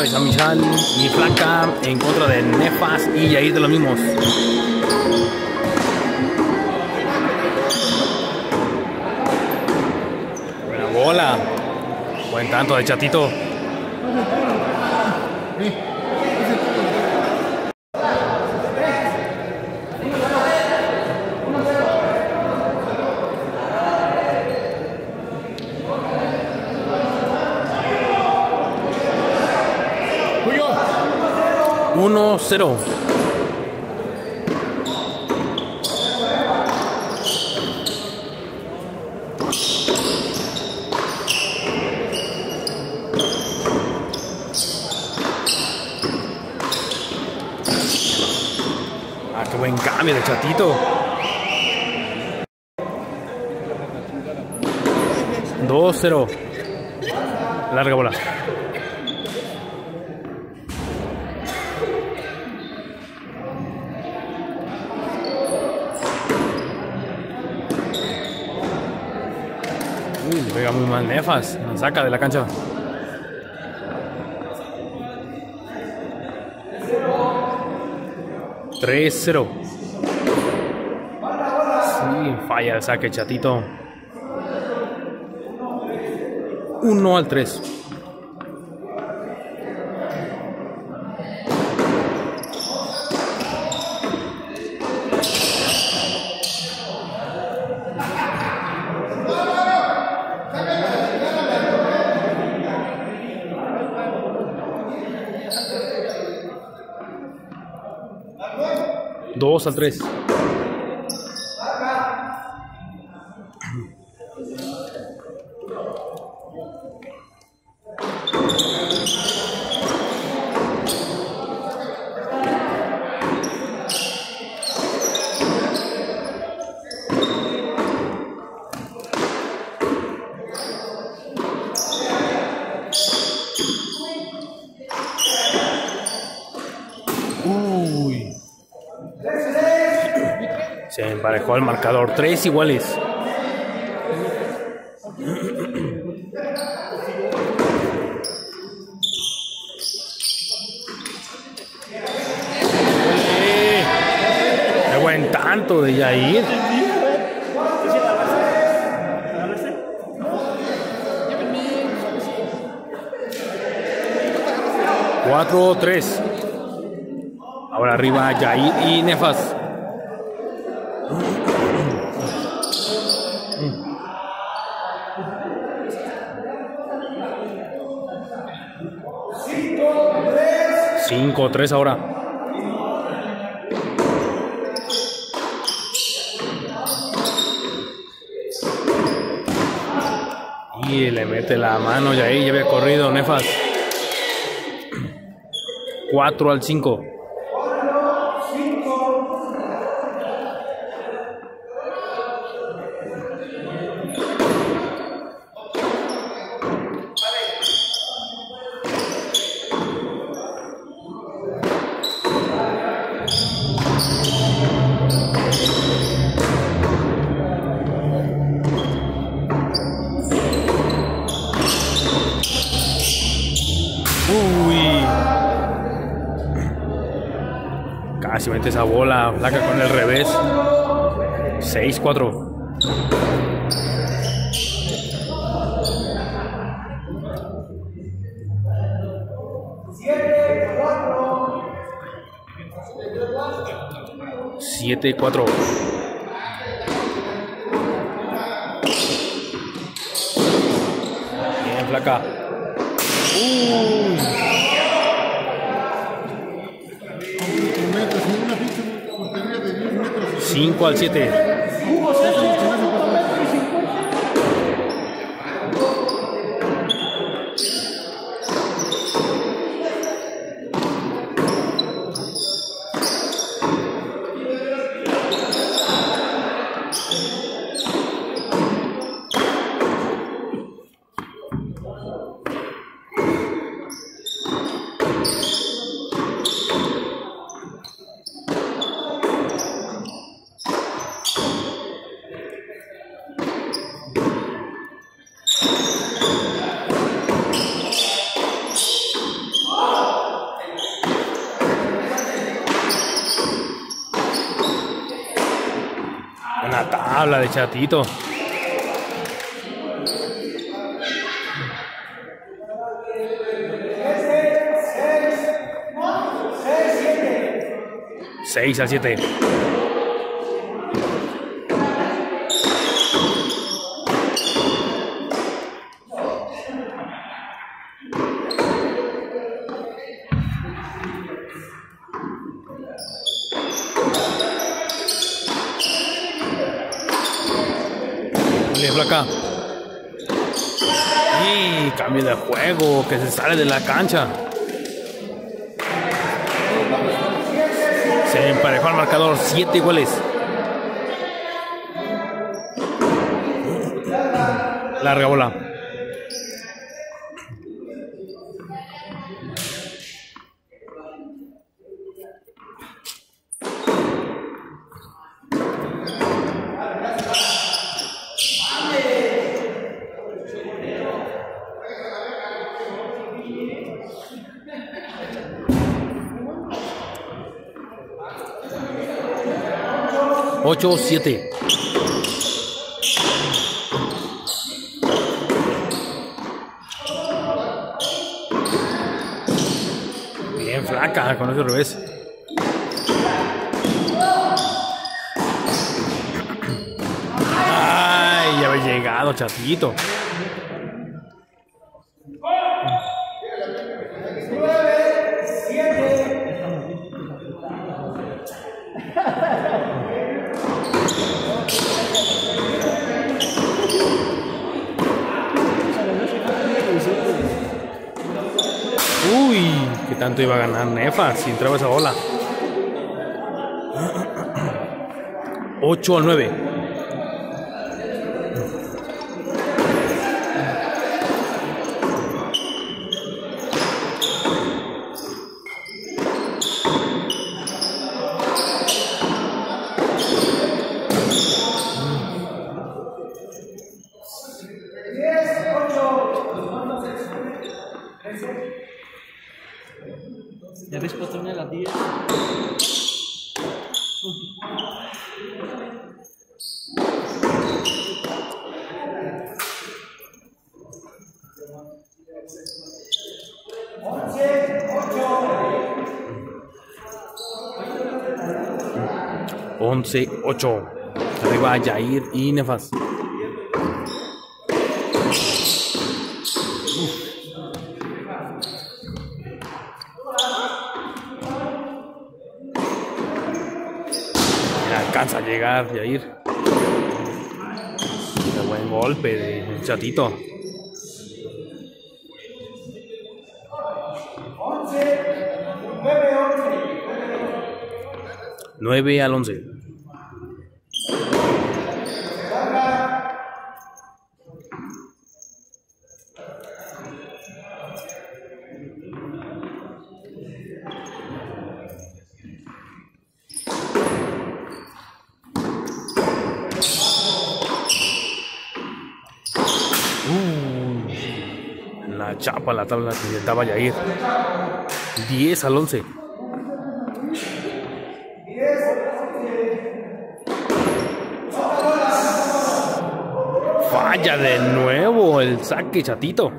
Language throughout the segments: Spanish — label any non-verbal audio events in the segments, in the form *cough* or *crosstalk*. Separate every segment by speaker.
Speaker 1: de San Michal y Flaca en contra de Nefas y Yair de los mismos. Buena bola. Buen tanto de Chatito. Uno, cero. Ah, qué buen cambio de chatito. Dos, cero. Larga bola. Uy, pega muy Nefas. Saca de la cancha. Tres, cero. Sí, falla el saque, chatito. Uno al tres. 2 al 3. Iguales. ¡Qué buen tanto de Yair! Cuatro, tres. Ahora arriba Yair y Nefas. Cinco, tres ahora. Y le mete la mano y ahí había corrido Nefas. 4 al 5. Esa bola, placa con el revés. 6-4. Siete, cuatro. Bien, flaca. Uy.
Speaker 2: metros, en una pinche portería de 10 metros.
Speaker 1: 5 al 7. Seis a siete. Dale, flaca. Y cambio de que se sale de la cancha. Se emparejó al marcador, 7 goles. Larga bola. Ocho, siete. Bien flaca con ese revés. Ay, ya había llegado, chatito. Uy, que tanto iba a ganar Nefa si entraba esa bola. *clears throat* 8 al 9. 12, 8. Arriba Jair y Nefas. alcanza a llegar Jair. Buen golpe de chatito. Nueve al once. La tabla que intentaba Yair. 10 al 11. Falla de nuevo el saque chatito.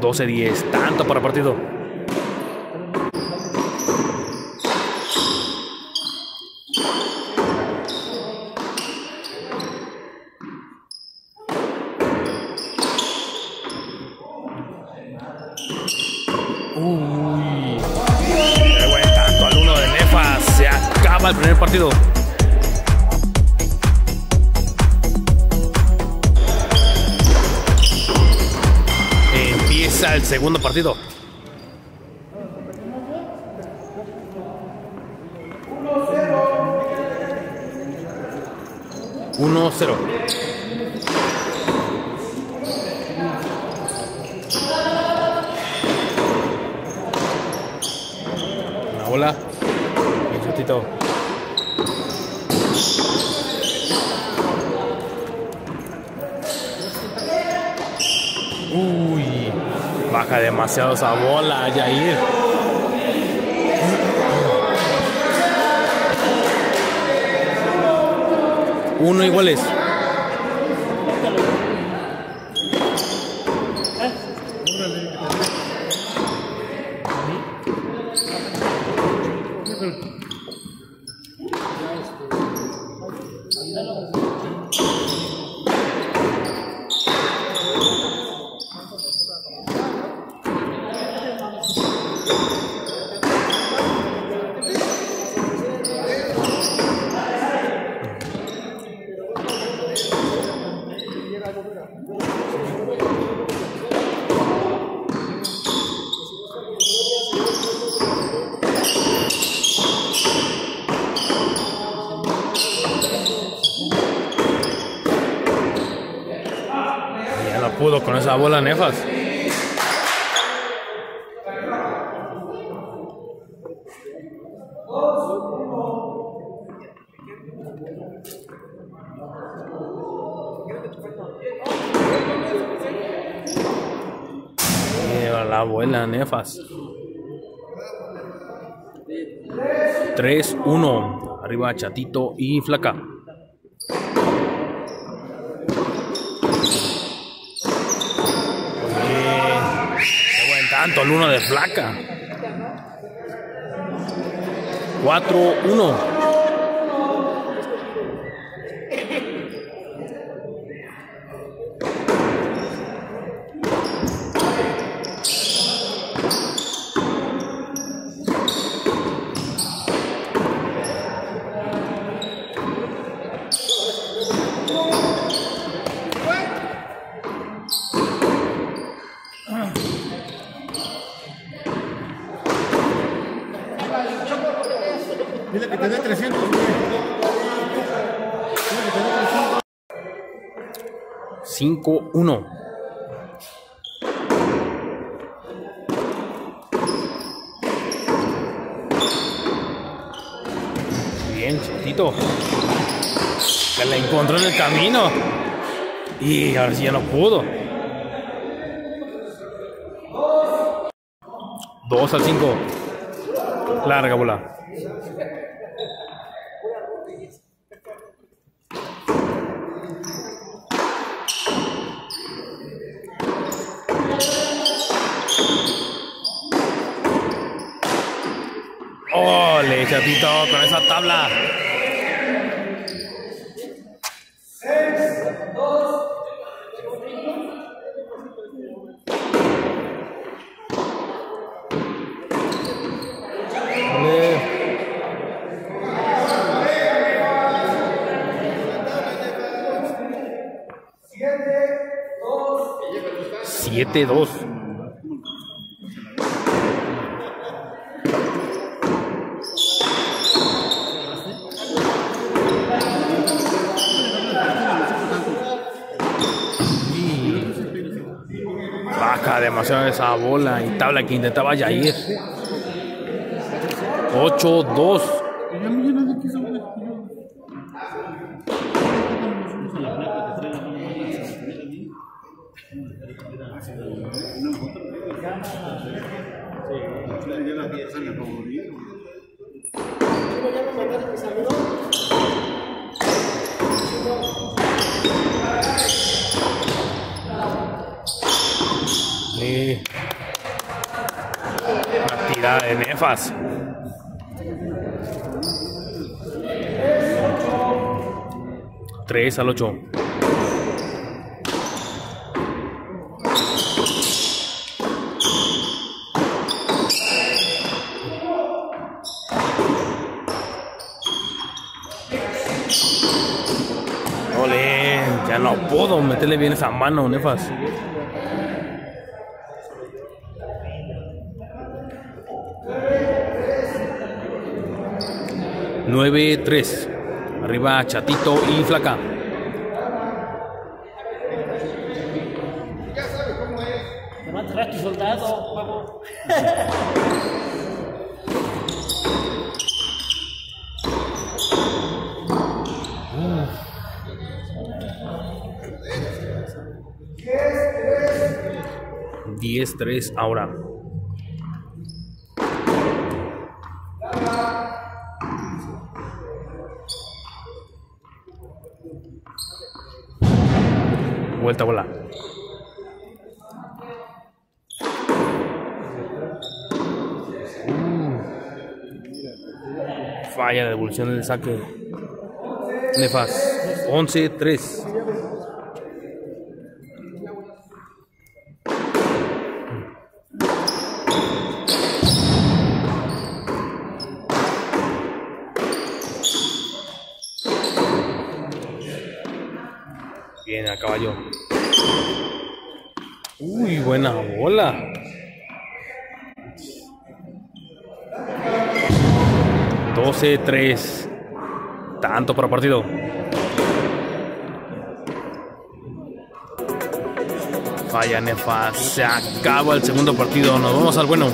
Speaker 1: Doce diez, tanto para partido. Partido. Uno cero. Una bola. Un chutito. Baja demasiado esa bola, Jair. Uno iguales. Pudo con esa bola Nefas. Mira la Nefas. 3-1. Arriba Chatito y Flaca. Qué buen tanto el uno de Flaca. 4-1.
Speaker 2: 300.
Speaker 1: 5-1. Bien, Chatito. Se la encontró en el camino. Y ahora sí ya no pudo. 2 al 5. Larga bola. ¡Ole, chatito! Con esa tabla. Siete, dos. Demasiado esa bola y tabla que intentaba Yair. 8-2. 3 al 8. Ole, ya no puedo meterle bien esa mano, Nefas. Nueve, tres. Arriba Chatito y Flaca.
Speaker 3: Soldado, huevo.
Speaker 1: 10-3 ahora. Falla la devolución del saque. Nefas. 11-3. 12, 3. Tanto por partido. Falla Nefa. Se acaba el segundo partido. Nos vamos al bueno.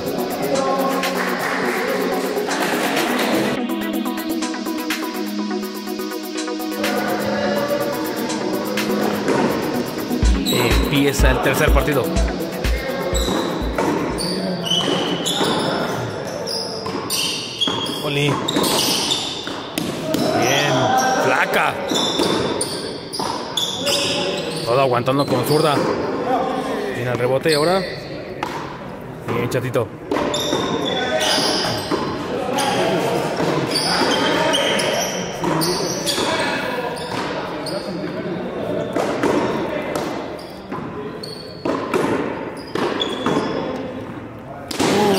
Speaker 1: Empieza el tercer partido. Oli. Bien, flaca. Todo aguantando con zurda. Viene el rebote ahora. Bien, chatito.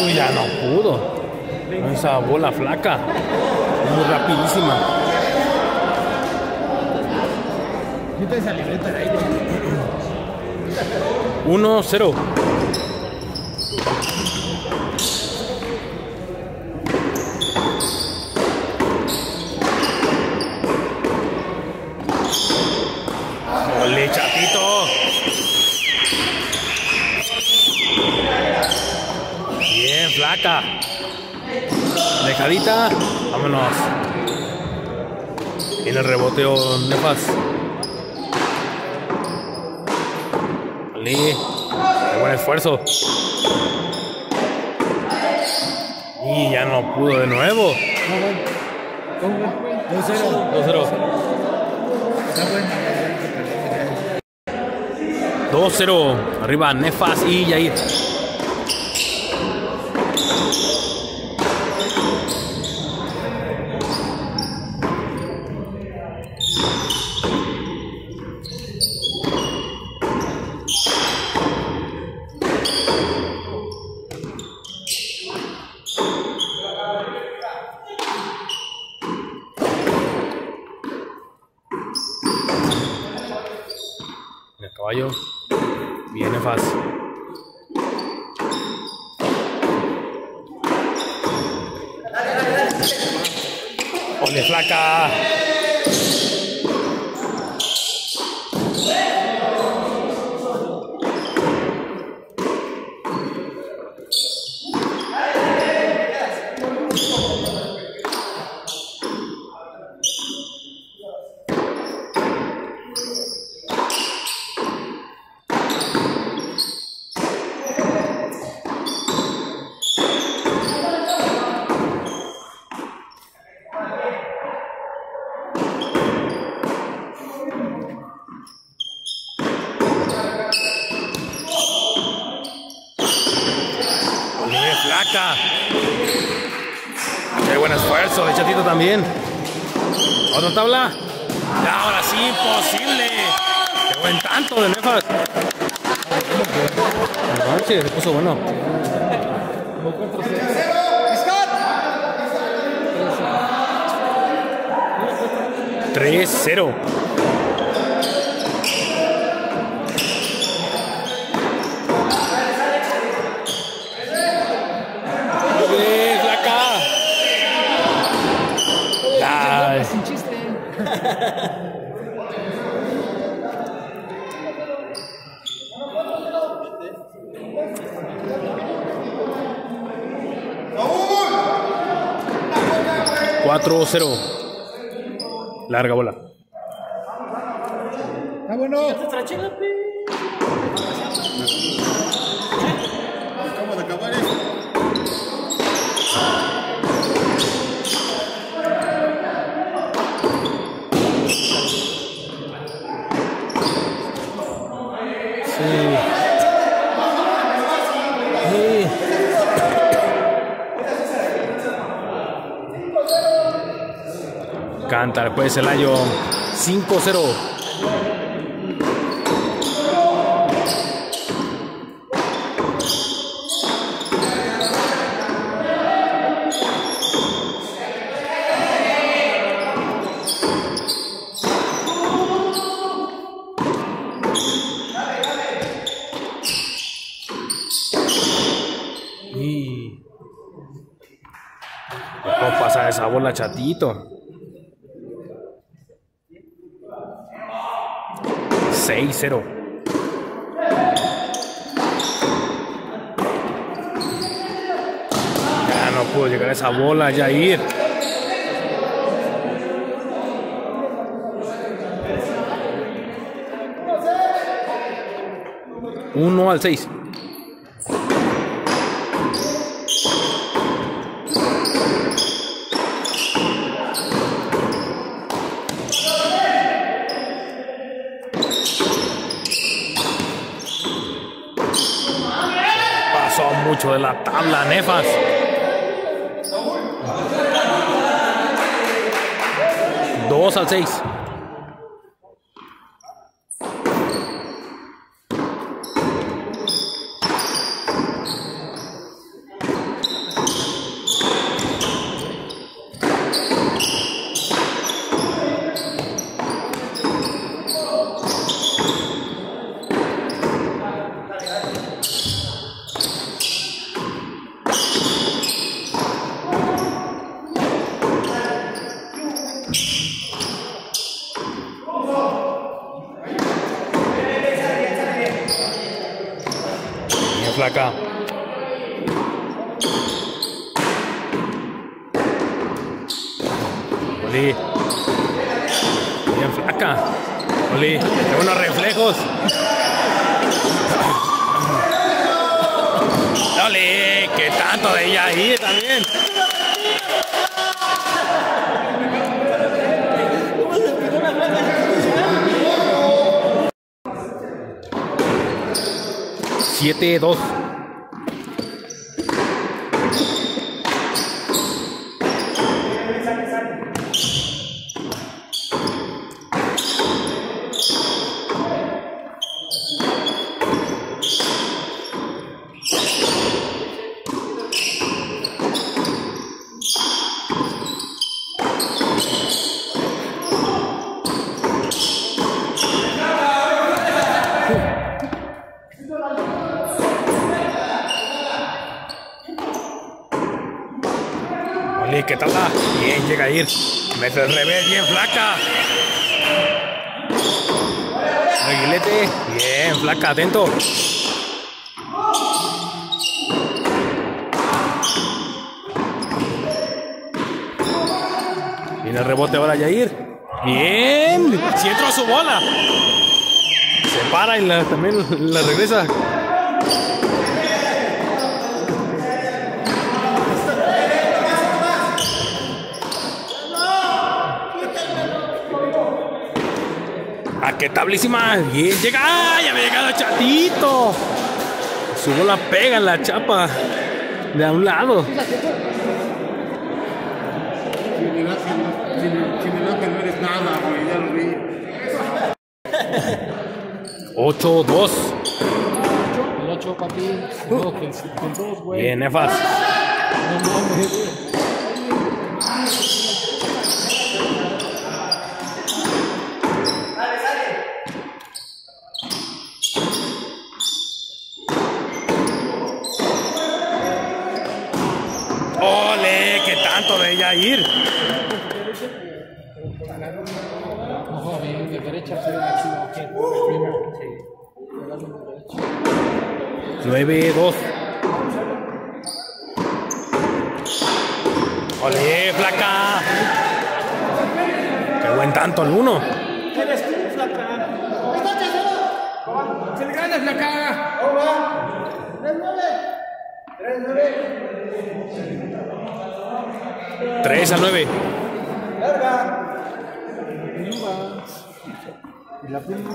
Speaker 1: Uy, ya no pudo. Esa bola flaca. Muy rapidísima.
Speaker 3: Quita esa libreta de aire.
Speaker 1: 1-0. ¡Ole, chatito! Bien, flaca. Dejadita. Vámonos. En el reboteo Nefas. Qué buen esfuerzo. Y ya no pudo de nuevo.
Speaker 3: ¿Cómo? 2-0.
Speaker 1: 2-0.
Speaker 3: Está bueno.
Speaker 1: 2-0. Arriba Nefas y Yair. Caballo. Bien Nefas. Ole flaca. Qué buen esfuerzo de Chatito también. Otra tabla. Ahora sí, imposible. Qué buen tanto de Nefas. Manche, se puso bueno. ¡3-0! 4-0. Larga bola.
Speaker 2: Está bueno.
Speaker 3: Acabo
Speaker 2: de
Speaker 1: acabar esto. Canta pues el año 5-0. Y dejó pasar esa bola chatito. 6-0. Ya no pudo llegar a esa bola, Jair. Uno al seis. La tabla, Nefas. Dos al seis. 7-2. Mete el revés, bien flaca. Reguilete, bien flaca, atento. Viene el rebote ahora Yair. Bien, si entró a su bola. Se para y la- también la regresa. ¡Ah, qué tablísima! Bien, llega. ¡Ah, ya me ha llegado chatito! Su bola pega en la chapa de a un lado.
Speaker 2: El el no eres nada, güey, ya lo vi.
Speaker 1: 8-2.
Speaker 3: El 8, papi. No, el, que el 2, güey.
Speaker 1: Bien, Nefas.
Speaker 3: No mames, güey.
Speaker 1: ¡Ole! ¡Qué tanto de ella ir!
Speaker 3: No, bien, de derecha se ve la chiva. Primero. Sí.
Speaker 1: 9-2. ¡Ole, flaca! ¡Qué buen tanto el uno! 3 a 9.
Speaker 2: Y la prima.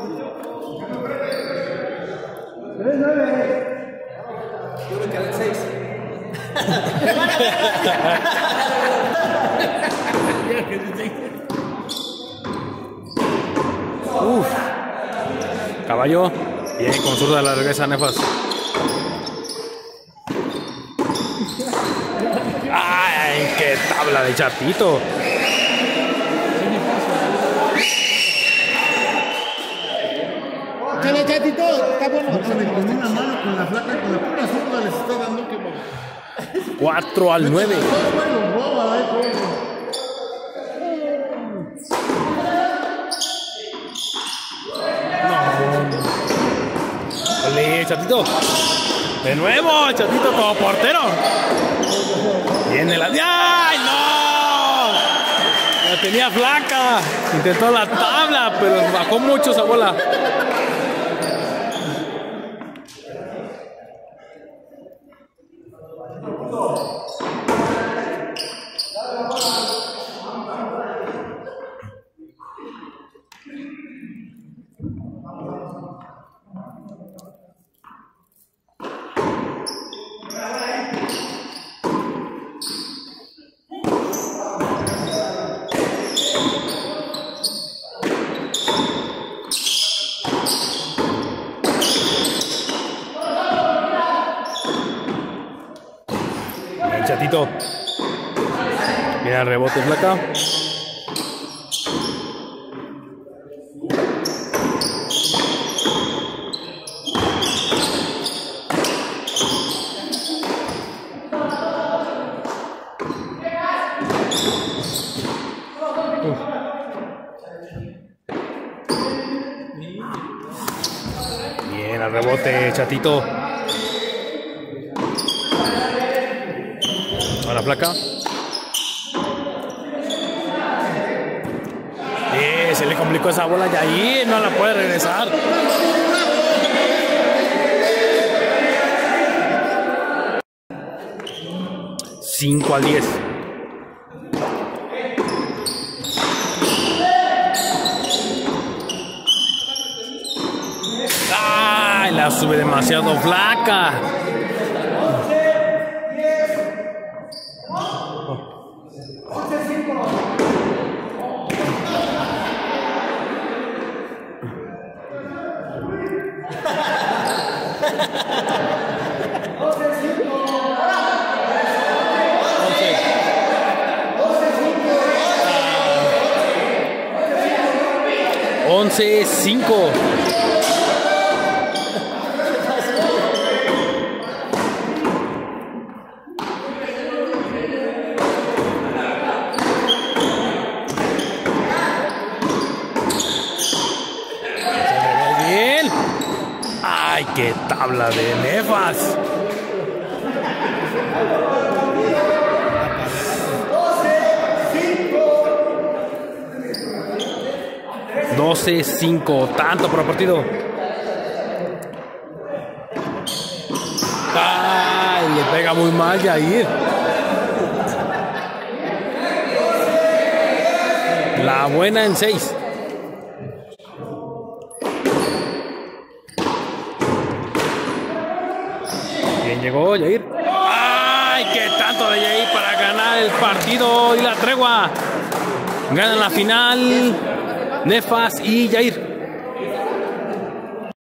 Speaker 1: Uf. Caballo. Bien, con zurda la regresa Nefas. ¡Ay, qué tabla de chatito!
Speaker 3: Chale, chatito, está bueno.
Speaker 2: Con una mano, con la flaca, con la pura zurda les está dando que.
Speaker 1: 4 al 9.
Speaker 2: Bueno, roba, eh, cómo.
Speaker 1: Ole, chatito. De nuevo, chatito como portero. Viene la. ¡Ay, no! La tenía flaca. Intentó la tabla, pero bajó mucho esa bola. Bien, chatito. Mira el rebote flaca. Bien, al rebote, chatito. A la placa. Eh, se le complicó esa bola y ahí no la puede regresar. Cinco al 10. ¡Ay! La sube demasiado flaca. Once, cinco. Bien. Ay, qué tabla de nefas. Doce, cinco, tanto por partido. Ay, le pega muy mal Yair. La buena en seis. Bien llegó Yair. ¡Ay, qué tanto de Yair para ganar el partido y la tregua! Ganan la final Nefas y Yair.